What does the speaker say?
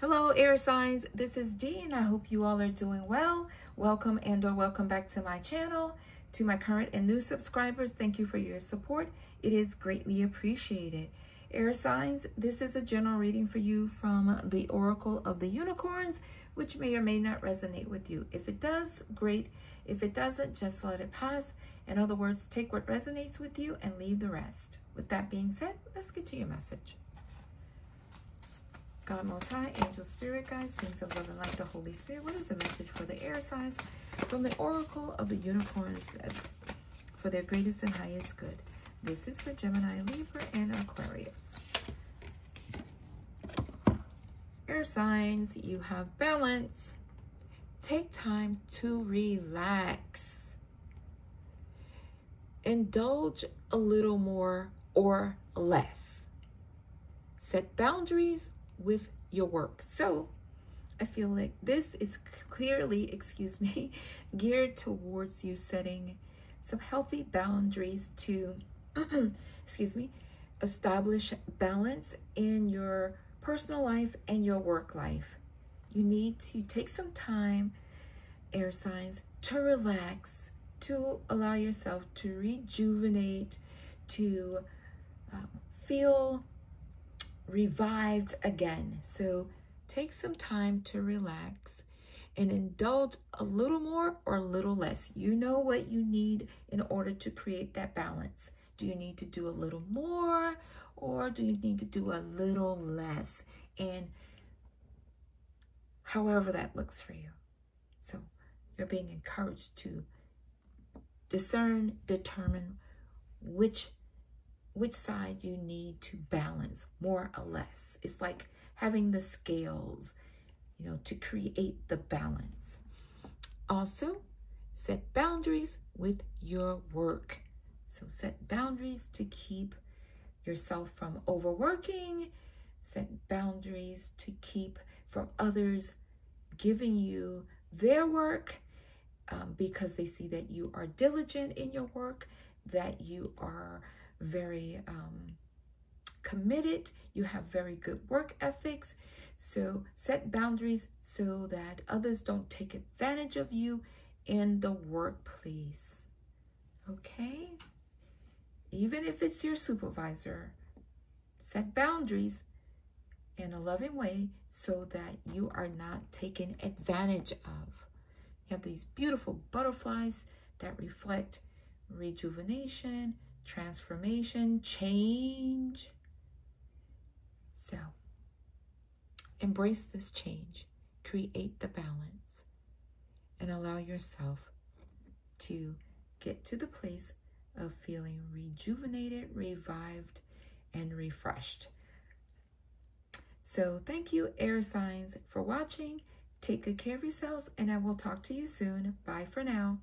Hello, air signs. This is Dee, and I hope you all are doing well. Welcome and or welcome back to my channel. To my current and new subscribers, thank you for your support. It is greatly appreciated. Air signs, this is a general reading for you from the Oracle of the Unicorns, which may or may not resonate with you. If it does, great. If it doesn't, just let it pass. In other words, take what resonates with you and leave the rest. With that being said, let's get to your message. God Most High, Angel Spirit Guides, Beings of Love and Light, the Holy Spirit. What is the message for the air signs from the Oracle of the Unicorns that's for their greatest and highest good? This is for Gemini, Libra, and Aquarius. Air signs, you have balance. Take time to relax. Indulge a little more or less. Set boundaries with your work. So I feel like this is clearly, excuse me, geared towards you setting some healthy boundaries to, excuse me, establish balance in your personal life and your work life. You need to take some time, air signs, to relax, to allow yourself to rejuvenate, to uh, feel revived again. So take some time to relax and indulge a little more or a little less. You know what you need in order to create that balance. Do you need to do a little more or do you need to do a little less? And however that looks for you. So you're being encouraged to discern, determine which which side you need to balance more or less. It's like having the scales, you know, to create the balance. Also, set boundaries with your work. So set boundaries to keep yourself from overworking, set boundaries to keep from others giving you their work um, because they see that you are diligent in your work, that you are very um, committed, you have very good work ethics. So set boundaries so that others don't take advantage of you in the workplace. Okay? Even if it's your supervisor, set boundaries in a loving way so that you are not taken advantage of. You have these beautiful butterflies that reflect rejuvenation, transformation, change. So, embrace this change, create the balance, and allow yourself to get to the place of feeling rejuvenated, revived, and refreshed. So, thank you, air signs, for watching. Take good care of yourselves, and I will talk to you soon. Bye for now.